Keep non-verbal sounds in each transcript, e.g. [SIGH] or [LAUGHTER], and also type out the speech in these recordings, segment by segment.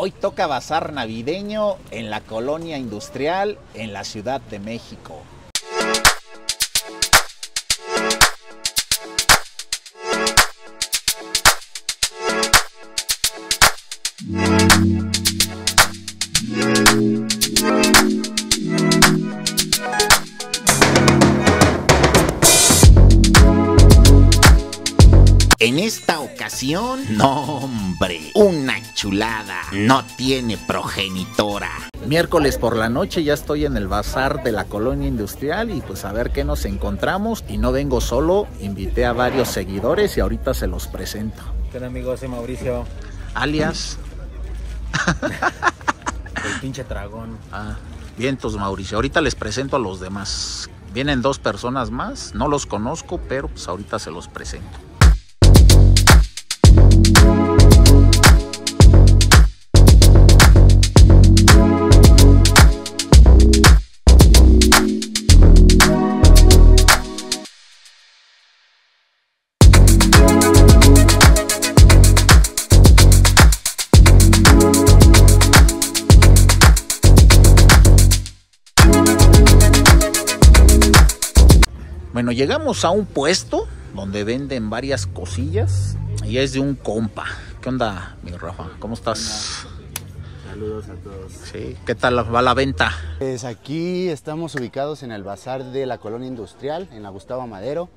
Hoy toca bazar navideño en la colonia industrial en la Ciudad de México. En esta ocasión, no hombre, una chulada, no tiene progenitora. Miércoles por la noche ya estoy en el bazar de la colonia industrial y pues a ver qué nos encontramos. Y no vengo solo, invité a varios seguidores y ahorita se los presento. ¿Qué tal amigos? Soy Mauricio, Alias, [LAUGHS] el pinche dragón. ah, vientos Mauricio. Ahorita les presento a los demás. Vienen dos personas más, no los conozco, pero pues ahorita se los presento. Bueno, llegamos a un puesto donde venden varias cosillas y es de un compa. ¿Qué onda, mi Rafa? ¿Cómo estás? Saludos a todos. Sí, ¿qué tal va la venta? Pues aquí estamos ubicados en el bazar de la colonia industrial, en la Gustavo Madero.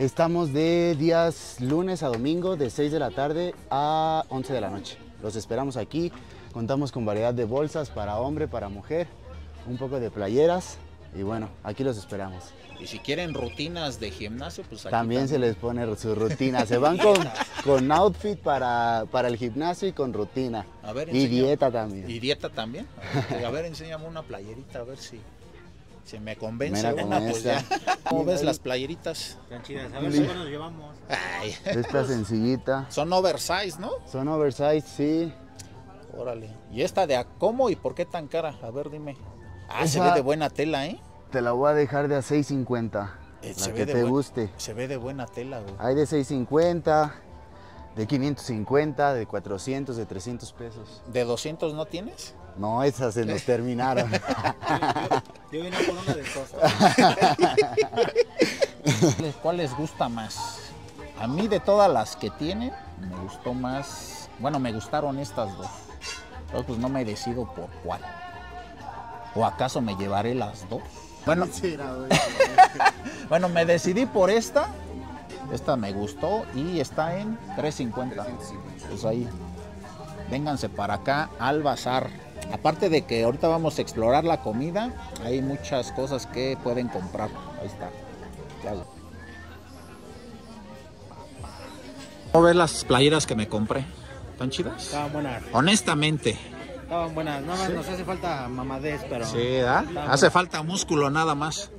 Estamos de días lunes a domingo, de 6 de la tarde a 11 de la noche. Los esperamos aquí. Contamos con variedad de bolsas para hombre, para mujer, un poco de playeras. Y bueno, aquí los esperamos. Y si quieren rutinas de gimnasio, pues aquí También se les pone su rutina. Se van con, [LAUGHS] con outfit para, para el gimnasio y con rutina. A ver, y dieta también. ¿Y dieta también? A ver, enséñame una playerita, a ver si, si me convence Mira, una, con pues esta. ya. ¿Cómo ves las playeritas? Están chidas. A ver si nos llevamos. Ay, Esta sencillita. son oversize, ¿no? Son oversize, sí. Órale. ¿Y esta de a cómo y por qué tan cara? A ver, dime. Ah, se Esa- ve de buena tela, ¿eh? Te la voy a dejar de a 6.50. Eh, La se que te buen- guste. Se ve de buena tela, güey. Hay de 650, de 550, de 400, de 300 pesos. ¿De 200 no tienes? No, esas se nos [LAUGHS] terminaron. Yo vine por una de. ¿Cuál les gusta más? A mí de todas las que tienen, me gustó más... Bueno, me gustaron estas dos. Pero pues no me decido por cuál. ¿O acaso me llevaré las dos? Bueno, [LAUGHS] bueno, me decidí por esta. Esta me gustó y está en 350. Pues ahí. Vénganse para acá al bazar. Aparte de que ahorita vamos a explorar la comida, hay muchas cosas que pueden comprar. Ahí está. ¿Cómo ves las playeras que me compré? ¿Están chidas? Estaban buenas. Honestamente. Estaban buenas. Nada más nos hace falta mamadez, pero, Sí, ¿ah? Hace falta músculo nada más.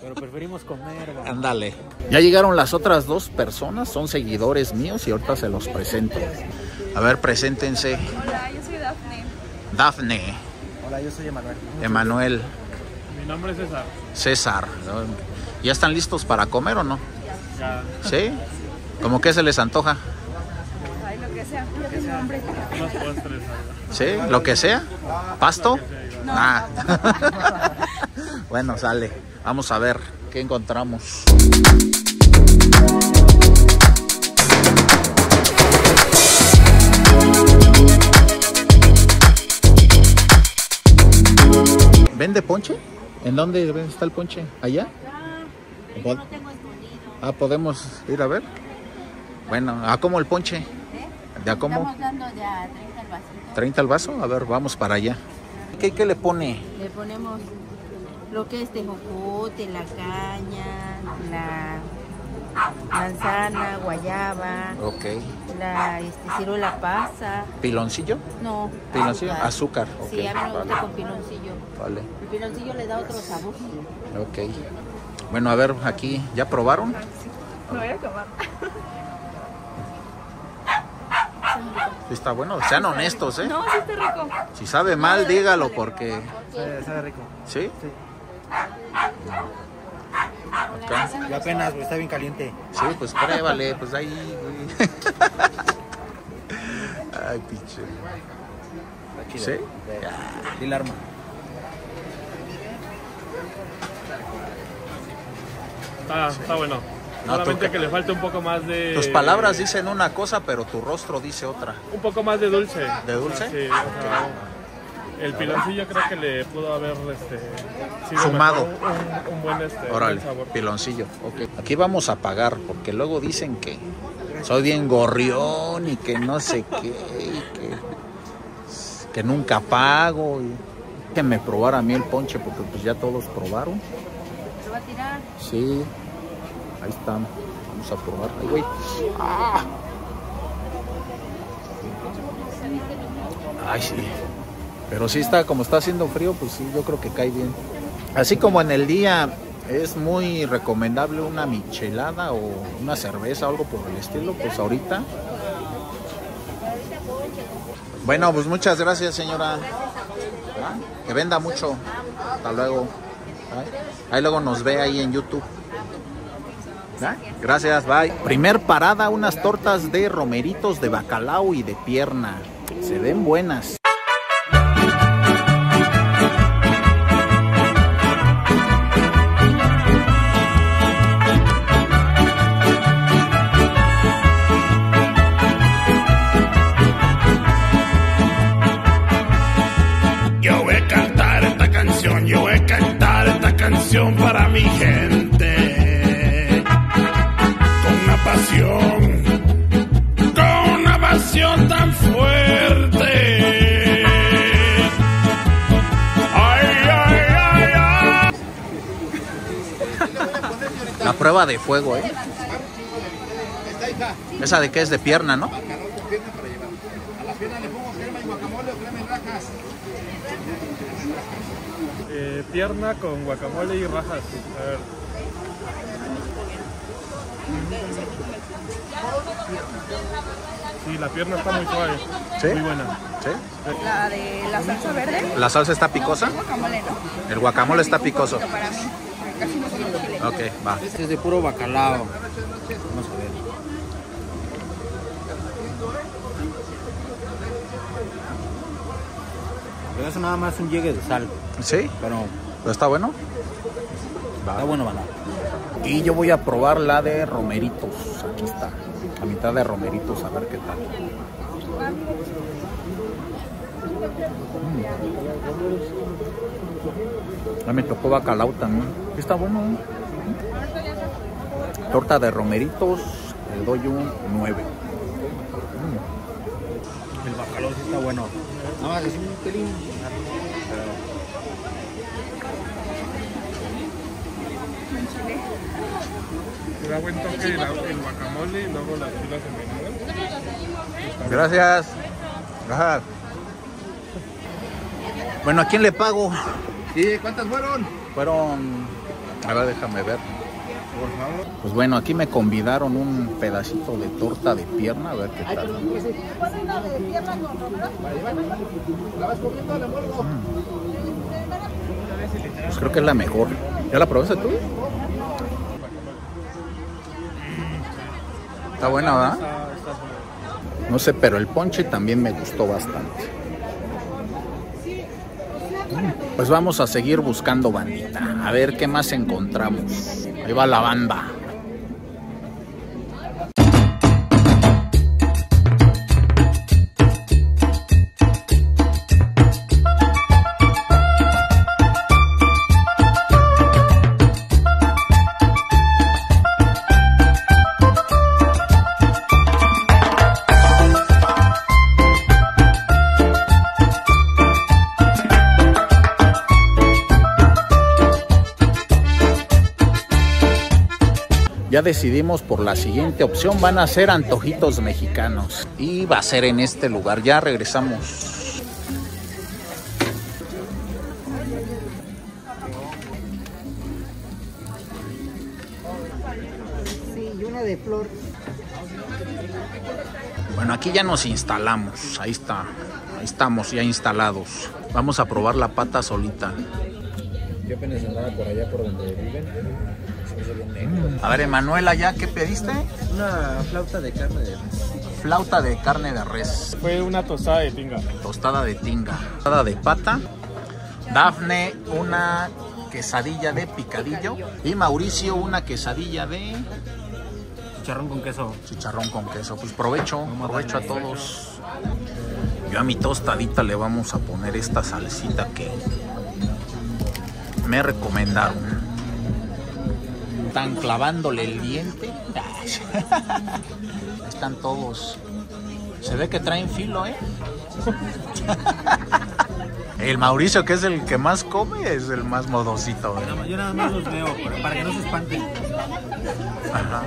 pero preferimos comer. Ándale. Ya llegaron las otras dos personas, son seguidores míos y ahorita se los presento. A ver, preséntense. Hola, yo soy Dafne. Dafne, Hola, yo soy Emanuel. Emanuel, Mi nombre es César. César. ¿Ya están listos para comer o no? Ya, ¿Sí? ¿Cómo que se les antoja? Ay, lo que sea, ya tengo hambre. unos postres. ¿Sí? ¿Lo que sea? ¿Pasto? Ah. [LAUGHS] bueno, sale. Vamos a ver qué encontramos. ¿Vende ponche? ¿En dónde está el ponche? ¿Allá? Pod- Ah, podemos ir a ver. Bueno, ¿a cómo el ponche? ¿De a cómo? Estamos dando de a 30 al vasito. 30 al vaso, a ver, vamos para allá. ¿Qué, qué le pone? Le ponemos lo que es tejocote, la caña, la manzana, guayaba, Ok. la este, ciruela pasa. ¿Piloncillo? No. Piloncillo, azúcar. Ok. Sí, a mí me gusta con piloncillo. Vale, El piloncillo le da otro sabor. ok. Bueno, a ver, aquí, ¿ya probaron? Me voy a acabar. Sí está bueno, sean honestos, ¿eh? No, sí está rico. Si sabe mal, dígalo porque... Sabe, sabe rico. ¿Sí? Acá. Y apenas, güey, está bien caliente. Sí, pues pruébale, pues ahí, güey. [LAUGHS] Ay, chido. ¿Sí? Sí, la arma. Está, está bueno. No, Solamente tú- que le falta un poco más de. Tus palabras dicen una cosa, pero tu rostro dice otra. Un poco más de dulce. ¿De dulce? Sí, o sea, el piloncillo creo que le pudo haber este, sido Sumado. un, un buen, este, Órale, buen sabor. piloncillo. ok. Aquí vamos a pagar, porque luego dicen que soy bien gorrión y que no sé qué, y que, que nunca pago. Y... Déjenme probar a mí el ponche, porque pues ya todos probaron. ¿Se va a tirar? Sí, ahí están. Vamos a probar. Ay, güey. Ah. Ay, sí. Pero sí está, como está haciendo frío, pues sí, yo creo que cae bien. Así como en el día es muy recomendable una michelada o una cerveza algo por el estilo, pues ahorita. Bueno, pues muchas gracias, señora. Ah, Que venda mucho. Hasta luego. Ahí luego nos ve ahí en YouTube. ¿Ah? Gracias, bye. Primer parada, unas tortas de romeritos de bacalao y de pierna. Se ven buenas. Canción para mi gente. Con una pasión, con una pasión tan fuerte. Ay, ay, ay, ay. La prueba de fuego, ¿eh? Esa de qué es de pierna, ¿no? Eh, pierna con guacamole y rajas. A ver. Sí, la pierna está muy suave. ¿Sí? Muy buena. ¿Sí? La de la salsa verde, ¿La salsa está picosa? guacamole no. El guacamole está picoso. Para mí, casi no. Ok, va. Este es de puro bacalao. Vamos a ver. Pero eso nada más un llegue de sal. ¿Sí? Pero ¿Pero está bueno? está bueno, mano. Y yo voy a probar la de romeritos. Aquí está. La mitad de romeritos, a ver qué tal. Mm. Ya me tocó bacalao también. Está bueno. ¿eh? Torta de romeritos, le doy un 9. El bacalao sí está bueno. Nada más es un pelín. Le da buen toque el guacamole y luego las pilas envenenadas. Gracias. Ajá. Bueno, ¿a quién le pago? Sí, ¿cuántas fueron? Fueron. A ver, déjame ver. Por favor. Pues bueno, aquí me convidaron un pedacito de torta de pierna, a ver qué tal. Mm. Pues creo que es la mejor. ¿Ya la probaste tú? Está buena, ¿verdad? No sé, pero el ponche también me gustó bastante. Mm, Pues vamos a seguir buscando bandita. A ver qué más encontramos. Ahí va la banda. Ya decidimos por la siguiente opción. Van a ser antojitos mexicanos. Y va a ser en este lugar. Ya regresamos. Sí, y una de flor. Bueno, aquí ya nos instalamos. Ahí está. Ahí estamos ya instalados. Vamos a probar la pata solita. Yo apenas andaba por allá por donde viven. A ver, Emanuela, ¿ya qué pediste? Una flauta de carne de res. Flauta de carne de res. Fue una tostada de tinga. tostada de tinga, tostada de pata, Dafne una quesadilla de picadillo y Mauricio una quesadilla de Chicharrón con queso. chicharrón con queso. Pues provecho, provecho a todos. Yo a mi tostadita le vamos a poner esta salsita que me recomendaron. Están clavándole el diente. Están todos. Se ve que traen filo, ¿eh? El Mauricio, que es el que más come, es el más modosito. ¿eh? Yo nada más los veo para, que no se espanten. Ajá.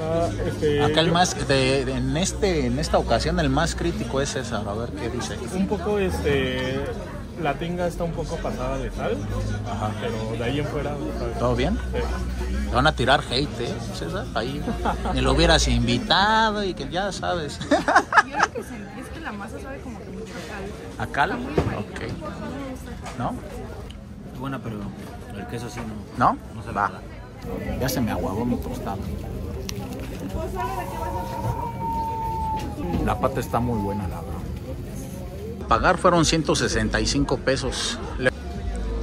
Ah, este, Acá el más, de, de- en, este, en esta ocasión, el más crítico es César. A ver qué dice. Un poco, este. La tinga está un poco pasada de sal, Ajá. pero de ahí en fuera. ¿sabes? ¿Todo bien? Sí. Te van a tirar hate, ¿eh, César? Ahí ni lo hubieras invitado y que ya sabes. Yo lo que sentí es que la masa sabe como que mucho a cal. Muy amarilla. Ok. No me buena, pero el queso sí no. ¿No? No se Va. Ya se me aguabó mi tostada. La pata está muy buena, la verdad. Pagar fueron 165 pesos.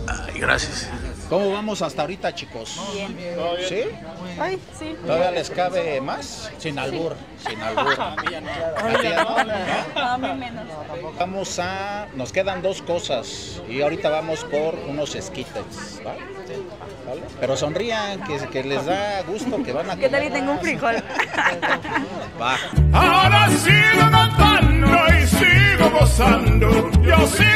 Ay, gracias. ¿Cómo vamos hasta ahorita, chicos? Bien. ¿Sí? Ay, sí. ¿Todavía les cabe más? Sin albur, sin albur. [LAUGHS] ¿A ti ya no? A mí menos. Vamos a... Nos quedan dos cosas y ahorita vamos por unos esquites, ¿va? ¿Vale? Pero sonrían, que, que les da gusto, que van a ¿Qué tal y tengo un frijol? [LAUGHS] Va. Ahora sigo cantando y sigo gozando. Yo sigo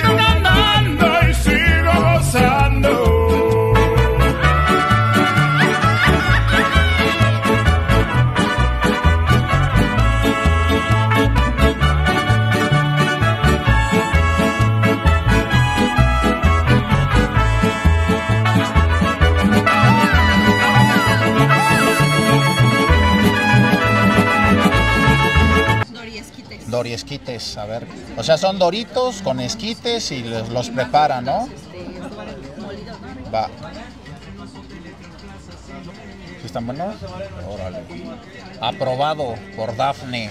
Esquites, a ver. O sea, son doritos con esquites y los, los preparan, ¿no? Va. ¿Sí están buenos? Órale. Aprobado por Dafne.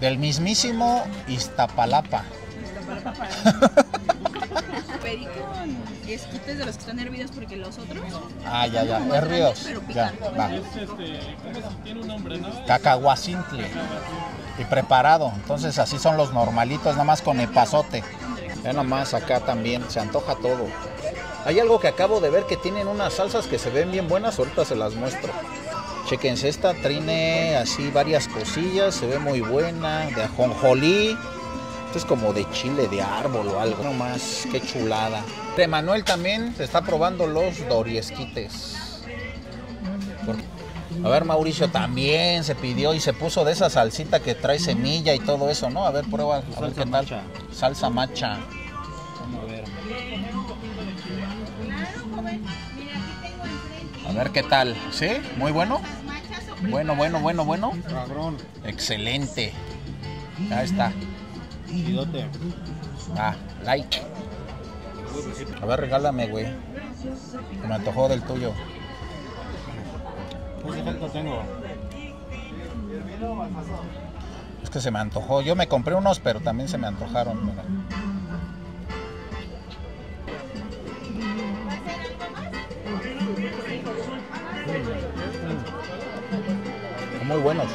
Del mismísimo Iztapalapa. [LAUGHS] Pedí con esquites de los que están hervidos porque los otros. Ah, ya, ya. Hervidos. Ya, va. Es este. ¿Cómo se tiene un nombre, no? Cacahuacintle. Y preparado. Entonces así son los normalitos, nada más con el pasote. Ya nada más acá también, se antoja todo. Hay algo que acabo de ver que tienen unas salsas que se ven bien buenas, ahorita se las muestro. Chequense, esta trine así varias cosillas, se ve muy buena, de ajonjolí. Esto es como de chile de árbol o algo. No más, qué chulada. Manuel también se está probando los doriesquites. Porque- A ver, Mauricio también se pidió y se puso de esa salsita que trae semilla y todo eso, ¿no? A ver, prueba, a ver qué tal. macha. Salsa macha. Vamos a ver. A ver qué tal. ¿Sí? Muy bueno. Bueno, bueno, bueno, bueno. Cabrón. Excelente. Ya está. Ah, like. A ver, regálame, güey. Me antojó del tuyo. ¿Qué tanto tengo? Es que se me antojó. Yo me compré unos, pero también se me antojaron. mira. Muy buenos.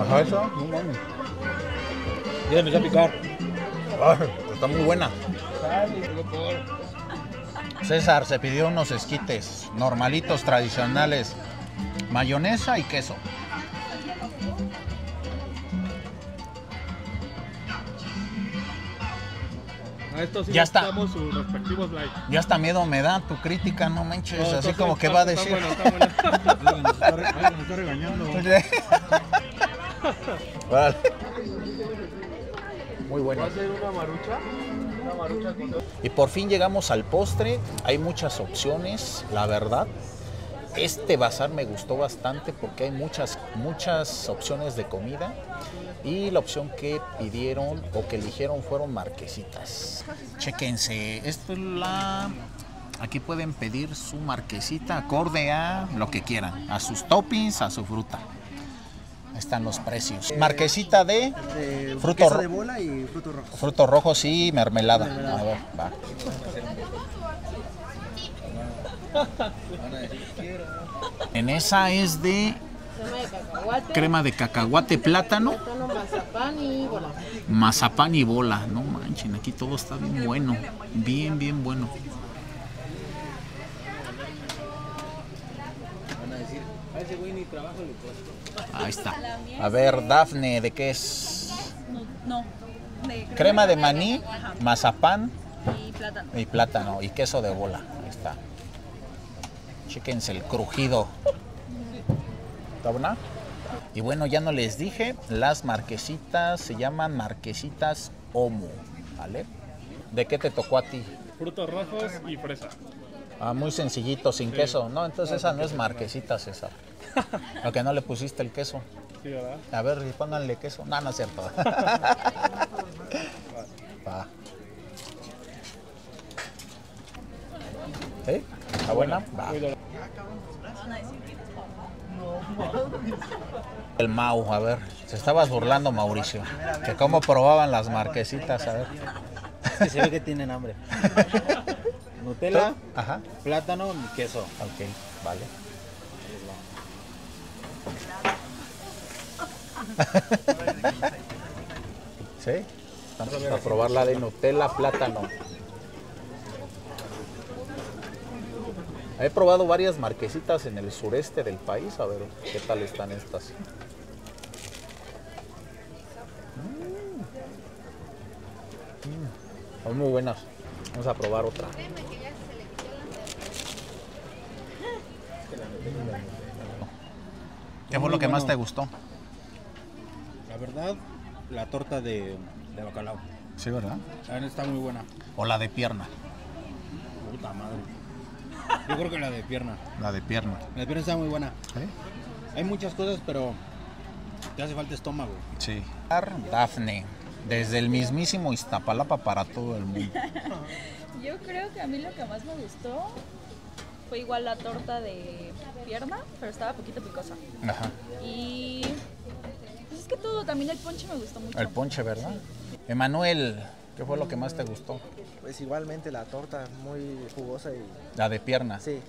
Ajá, eso. No mames. Ya empecé a picar. Ay, está muy buena. César se pidió unos esquites normalitos, tradicionales, mayonesa y queso. A sí Ya está. sus respectivos likes. Ya hasta miedo me da tu crítica, no manches, No, así como que está- va a está decir. bueno, está bueno. Nos está, re- ay, nos está regañando. Órale. Muy bueno. hacer una marucha? Una marucha con Y por fin llegamos al postre. Hay muchas opciones, la verdad. Este bazar me gustó bastante porque hay muchas, muchas opciones de comida. Y la opción que pidieron o que eligieron fueron marquesitas. Chequense, esto es la. Aquí pueden pedir su marquesita acorde a lo que quieran, a sus toppings, a su fruta. Ahí están los precios. Marquesita de Eh, Fruto de bola y frutos rojos. frutos rojos y mermelada. A ver, va. [LAUGHS] En esa es de crema de cacahuate, plátano, mazapán y bola. mazapán y bola. No manchen, aquí todo está bien bueno. Bien, bien bueno. Ahí está. A ver, Dafne, ¿de qué es? No. De Crema de maní, mazapán y plátano. y plátano y queso de bola. Ahí está. Chéquense el crujido. ¿Está buena? Y bueno, ya no les dije, las marquesitas se llaman marquesitas Omo, ¿vale? ¿De qué te tocó a ti? Frutos rojos y fresa. Ah, muy sencillito, sin queso. No, entonces esa no es marquesita, César. [LAUGHS] Lo que no le pusiste el queso. Sí, ¿verdad? A ver, pónganle queso. No, no es cierto. [LAUGHS] Va. ¿Sí? ¿Está buena? Va. El Mau, a ver. Se estabas burlando, Mauricio. Que cómo probaban las marquesitas, a ver. Que se ve que tienen hambre. [LAUGHS] Nutella, Ajá. plátano y queso. Ok, vale. [LAUGHS] ¿Sí? Vamos a probar la de Nutella plátano. He probado varias marquesitas en el sureste del país, a ver qué tal están estas. Mm. Son muy buenas. Vamos a probar otra. ¿Qué fue lo que más te gustó? La verdad, la torta de, de bacalao. Sí, verdad está muy buena. O la de pierna. Puta madre. Yo creo que la de pierna. La de pierna. La de pierna está muy buena. Hay muchas cosas, pero te hace falta estómago. Sí. Dafne, desde el mismísimo Iztapalapa para todo el mundo. [LAUGHS] Yo creo que a mí lo que más me gustó fue igual la torta de pierna, pero estaba poquito picosa. Ajá. Y pues es que todo, también el ponche me gustó mucho. El ponche, ¿verdad? Emanuel, ¿qué fue lo que más te gustó? Pues igualmente la torta muy jugosa y La de pierna. sí.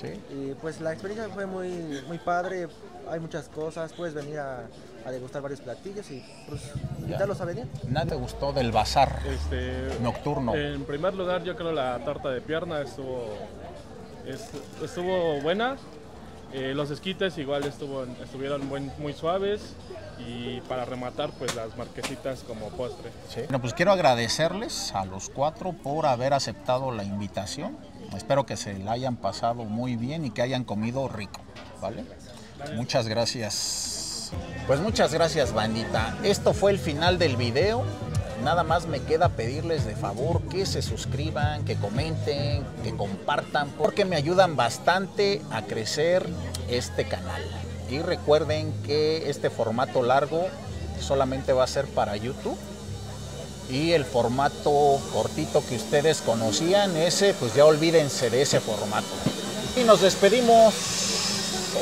Sí. Y pues la experiencia fue muy, muy padre, hay muchas cosas, puedes venir a, a degustar varios platillos y pues invitarlos a venir. ¿Nada te gustó del bazar Este, nocturno? En primer lugar, yo creo la torta de pierna estuvo, es- estuvo buena. Eh, los esquites igual estuvo, estuvieron buen- muy suaves. Y para rematar, pues las marquesitas como postre. Sí. Bueno, pues quiero agradecerles a los cuatro por haber aceptado la invitación. Espero que se la hayan pasado muy bien y que hayan comido rico, ¿vale? Muchas gracias. Pues muchas gracias, bandita. Esto fue el final del video. Nada más me queda pedirles de favor que se suscriban, que comenten, que compartan, porque me ayudan bastante a crecer este canal. Y recuerden que este formato largo solamente va a ser para YouTube y el formato cortito que ustedes conocían, ese, pues ya olvídense de ese formato. Y nos despedimos.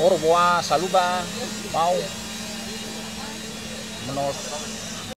Orboa, saluda. Mau. Vámonos.